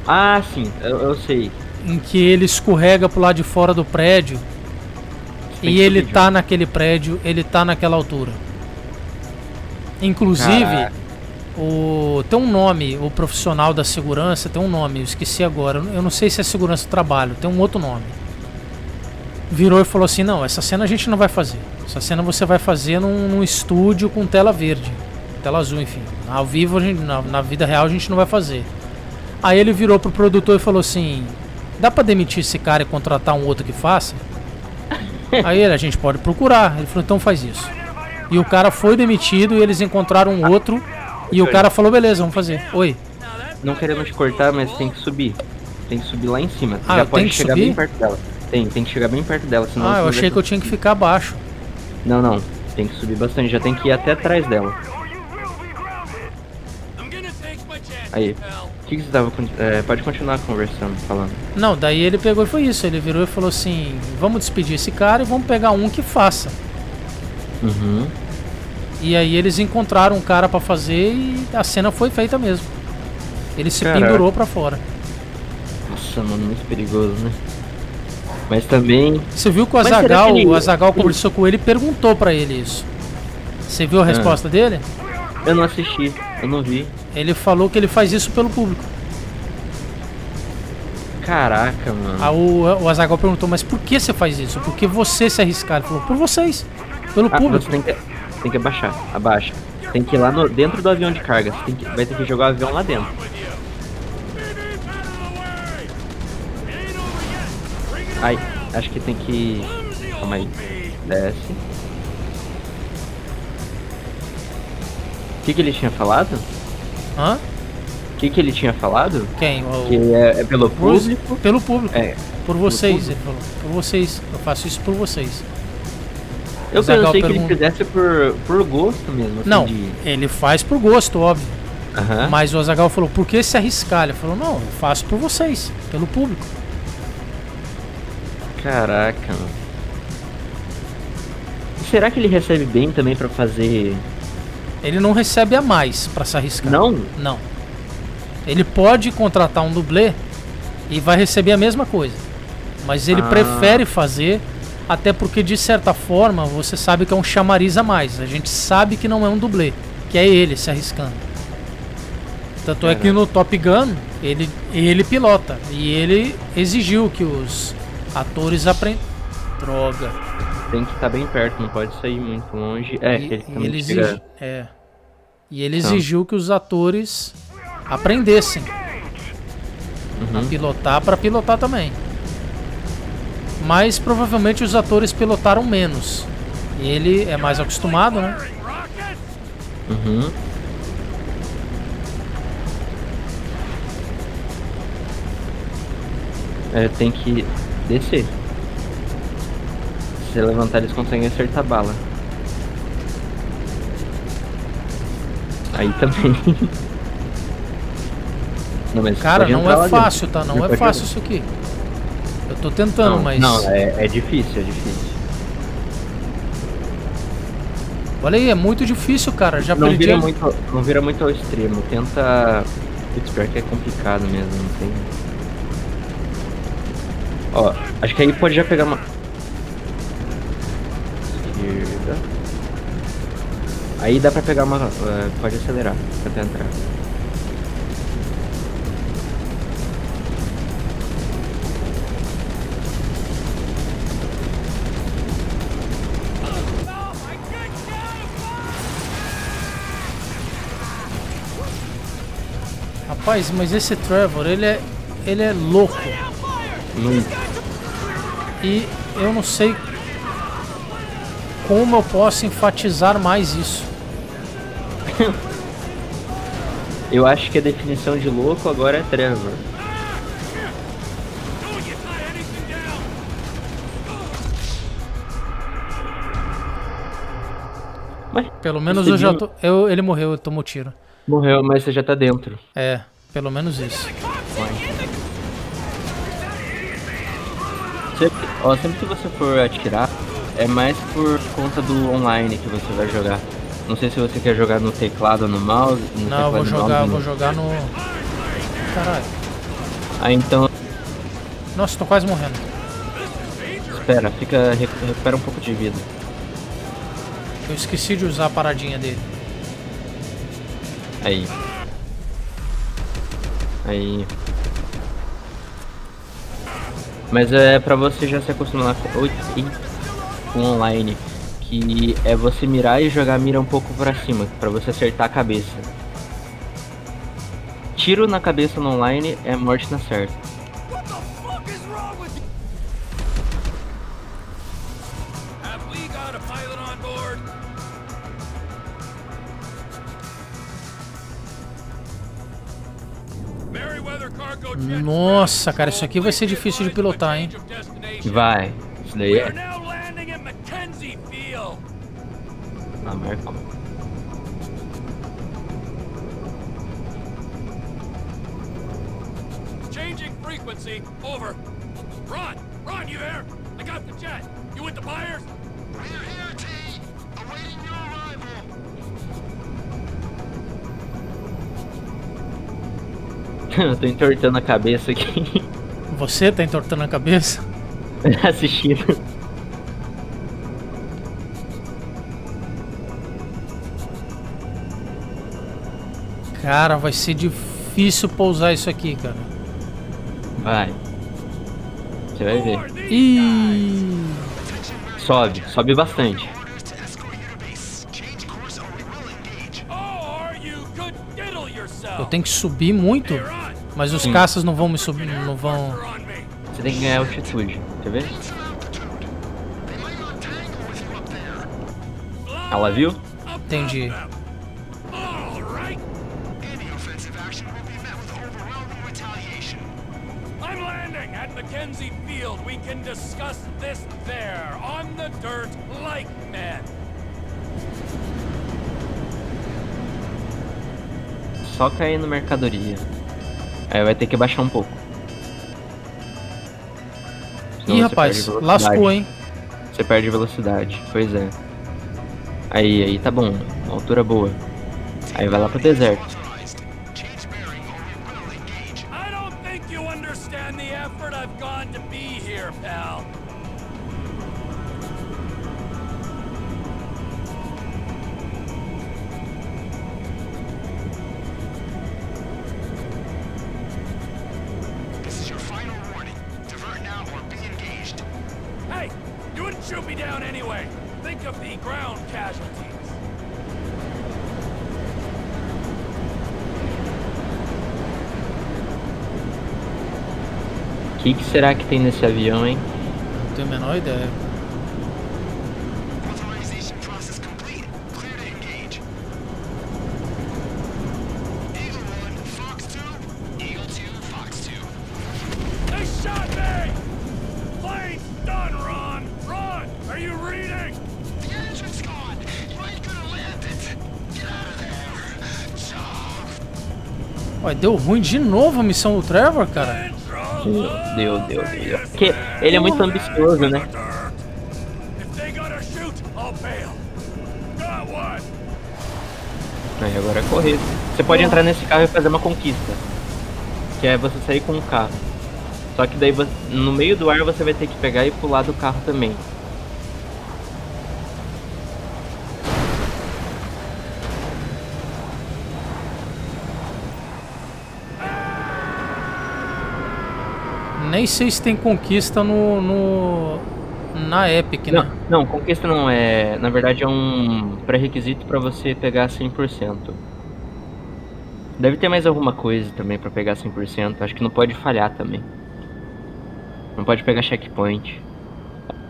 Ah, sim, eu, eu sei. Em que ele escorrega pro lado de fora do prédio. Tem E ele tá naquele prédio, ele tá naquela altura. Inclusive, Caraca. o tem um nome, o profissional da segurança tem um nome, eu esqueci agora. Eu não sei se é segurança do trabalho, tem um outro nome. Virou e falou assim: "Não, essa cena a gente não vai fazer. Essa cena você vai fazer num, num estúdio com tela verde, tela azul, enfim. Ao vivo, a gente, na, na vida real, a gente não vai fazer. Aí ele virou pro produtor e falou assim: dá pra demitir esse cara e contratar um outro que faça? *laughs* Aí ele, a gente pode procurar. Ele falou: então faz isso. E o cara foi demitido e eles encontraram um outro. E o cara falou: beleza, vamos fazer. Oi. Não querendo te cortar, mas tem que subir. Tem que subir lá em cima. Ah, Já pode chegar subir? bem perto dela. Tem, tem que chegar bem perto dela, senão Ah, eu achei que eu tinha que ficar abaixo. Não, não. Tem que subir bastante. Já tem que ir até atrás dela. Aí. O que, que você tava. é, pode continuar conversando, falando. Não, daí ele pegou e foi isso. Ele virou e falou assim: vamos despedir esse cara e vamos pegar um que faça. Uhum. E aí eles encontraram um cara pra fazer e a cena foi feita mesmo. Ele se Caraca. pendurou pra fora. Nossa, mano, muito perigoso, né? Mas também. Você viu que o Azagal, que ele- o Azagal conversou com ele e perguntou pra ele isso. Você viu a Ah. resposta dele? Eu não assisti, eu não vi. Ele falou que ele faz isso pelo público. Caraca, mano. Aí o, o Azagal perguntou, mas por que você faz isso? Por que você se arriscar? Ele falou, por vocês, pelo Ah, público. você tem que, tem que abaixar, abaixa. Tem que ir lá no, dentro do avião de carga. Que, vai ter que jogar o avião lá dentro. Ai, acho que tem que. Calma aí. Desce. O que, que ele tinha falado? Hã? O que, que ele tinha falado? Quem? O- Que é, é pelo Por- público? Pelo público. É. Por vocês, público. ele falou. Por vocês. Eu faço isso por vocês. Eu Zagal pensei que ele pergunta- fizesse por, por gosto mesmo. assim, Não, de- ele faz por gosto, óbvio. Mas o Azagal falou, por que se arriscar? Ele falou, não, eu faço por vocês, pelo público. Caraca, mano. Será que ele recebe bem também pra fazer. Ele não recebe a mais pra se arriscar. Não? Não. Ele pode contratar um dublê e vai receber a mesma coisa. Mas ele Ah. prefere fazer, até porque de certa forma você sabe que é um chamariz a mais. A gente sabe que não é um dublê, que é ele se arriscando. Tanto é que no Top Gun ele, ele pilota e ele exigiu que os atores aprendam. Droga. Tem que estar bem perto, não pode sair muito longe. É, E- ele ele exige- é. E ele Então. exigiu que os atores aprendessem a Uhum. pilotar para pilotar também. Mas provavelmente os atores pilotaram menos. E ele é mais acostumado, né? Uhum. É, tem que descer. Se levantar, eles conseguem acertar a bala. Aí também. *laughs* Não, mas Cara, não é dentro. fácil, tá? Não Você é fácil jogar. isso aqui. Eu tô tentando, não, mas. Não, é, é difícil, é difícil. Olha aí, é muito difícil, cara. Já não perdi. vira, muito, não vira muito ao extremo. Tenta. Putz, pior que é complicado mesmo, não tem. Ó, acho que aí pode já pegar uma. Esquerda. Aí dá pra pegar uma. eh, pode acelerar até entrar. Rapaz, mas esse Trevor, ele é. ele é louco. E eu não sei como eu posso enfatizar mais isso. *laughs* Eu acho que a definição de louco agora é Trevor. Mas Pelo menos eu já tô. Eu, ele morreu, eu tomou tiro. Morreu, mas você já tá dentro. É, pelo menos isso. Sempre, ó, sempre que você for atirar, é mais por conta do online que você vai jogar. Não sei se você quer jogar no teclado ou no mouse. No Não, eu vou jogar, eu mouse, vou jogar no. Caralho. Ah, então, Nossa, tô quase morrendo. espera, fica, recu- recupera um pouco de vida. Eu esqueci de usar a paradinha dele. Aí. Aí. Mas é pra você já se acostumar com, com online. Que é você mirar e jogar a mira um pouco pra cima, pra você acertar a cabeça. Tiro na cabeça no online é morte na certa. Nossa, cara, isso aqui vai ser difícil de pilotar, hein? Vai. Isso daí é. Ah. Changing frequency. Over. Ron, Ron, you there? I got the jet. You with the buyers? We're here, *laughs* Eu tô entortando a cabeça aqui. *laughs* Você tá entortando a cabeça? *laughs* assistindo. Cara, vai ser difícil pousar isso aqui, cara. Vai. Você vai ver. Ih, Sobe, sobe bastante. eu tenho que subir muito, mas os Sim. caças não vão me subir, não vão. Você tem que ganhar altitude. Quer ver? Ela viu? Entendi. Any offensive action will be met with overwhelming retaliation. I'm landing at Mackenzie Field. We can discuss this there, on the dirt, like men. Só cair no mercadoria. Aí vai ter que baixar um pouco. Senão Ih, rapaz, lascou, hein? Você perde velocidade, pois é. Aí, aí tá bom, uma altura boa. Aí vai lá pro deserto. I don't think you understand the effort I've gone to be here, pal. Shoot me down anyway. Think of the ground casualties. O que, que será que tem nesse avião, hein? Não tenho a menor ideia. Deu ruim de novo a missão do Trevor, cara? Deu, deu, deu. Porque ele é muito ambicioso, né? Aí agora é correr. Você pode entrar nesse carro e fazer uma conquista. Que é você sair com um carro. Só que daí no meio do ar você vai ter que pegar e pular do carro também. Nem sei se tem conquista no. no na Epic, Não, né? não, conquista não é. Na verdade é um pré-requisito pra você pegar 100%. Deve ter mais alguma coisa também pra pegar 100%. Acho que não pode falhar também. Não pode pegar checkpoint.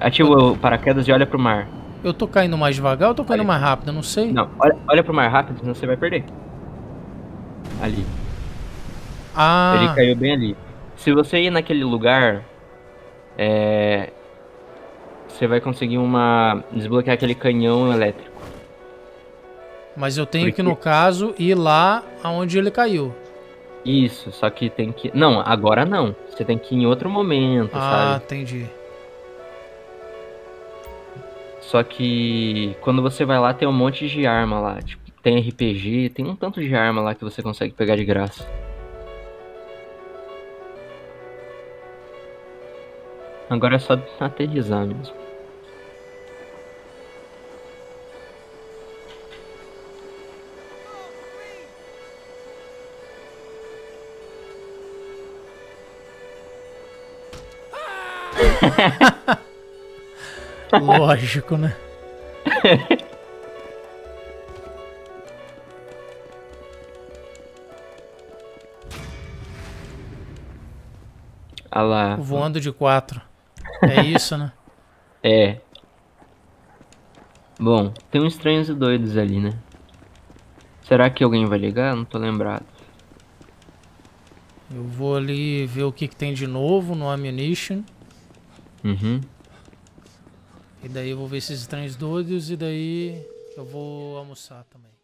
Ativa o paraquedas e olha pro mar. Eu tô caindo mais devagar ou tô caindo Ali. mais rápido? Eu não sei. Não, olha, olha pro mar rápido, senão você vai perder. Ali. Ah, Ele caiu bem ali. Se você ir naquele lugar, é, você vai conseguir uma desbloquear aquele canhão elétrico. mas eu tenho que, Porque- no caso, ir lá aonde ele caiu. Isso, só que tem que. Não, agora não. Você tem que ir em outro momento, Ah, sabe? entendi. Só que quando você vai lá tem um monte de arma lá. Tipo, tem RPG, tem um tanto de arma lá que você consegue pegar de graça. Agora é só aterrizar mesmo. *laughs* Lógico, né? *laughs* Ah lá. Voando de quatro. É isso, né? É. Bom, tem uns estranhos e doidos ali, né? Será que alguém vai ligar? Não tô lembrado. Eu vou ali ver o que, que tem de novo no Ammunition. Uhum. E daí eu vou ver esses estranhos doidos e daí eu vou almoçar também.